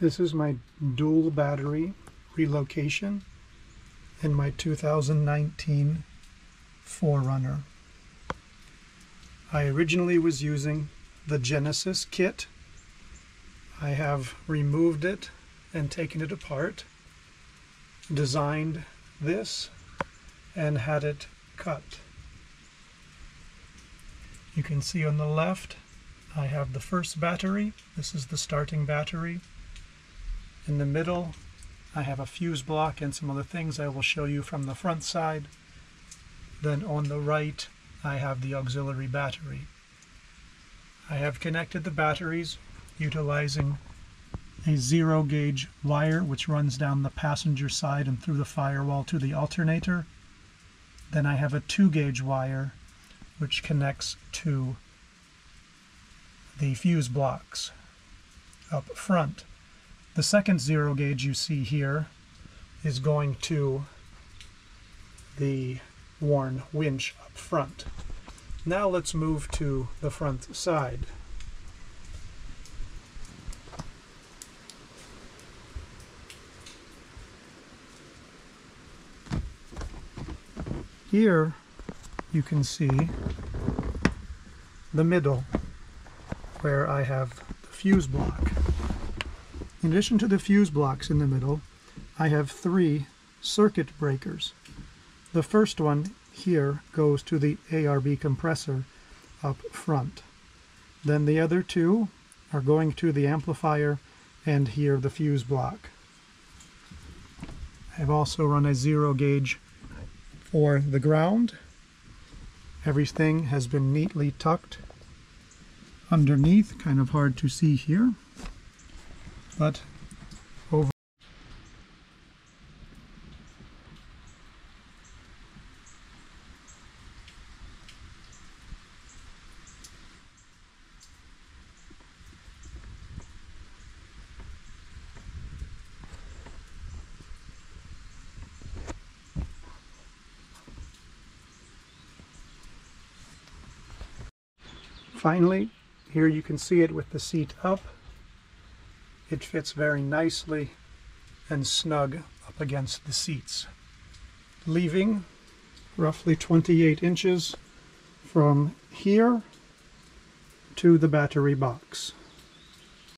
This is my dual battery relocation in my 2019 4Runner. I originally was using the Genesis kit. I have removed it and taken it apart, designed this, and had it cut. You can see on the left I have the first battery. This is the starting battery. In the middle I have a fuse block and some other things I will show you from the front side. Then on the right I have the auxiliary battery. I have connected the batteries utilizing a zero gauge wire which runs down the passenger side and through the firewall to the alternator. Then I have a two gauge wire which connects to the fuse blocks up front. The second zero gauge you see here is going to the Warn winch up front. Now let's move to the front side. Here you can see the middle where I have the fuse block. In addition to the fuse blocks in the middle, I have three circuit breakers. The first one here goes to the ARB compressor up front. Then the other two are going to the amplifier and here the fuse block. I've also run a zero gauge for the ground. Everything has been neatly tucked underneath, kind of hard to see here, but over Finally, here you can see it with the seat up. It fits very nicely and snug up against the seats, leaving roughly 28 inches from here to the battery box.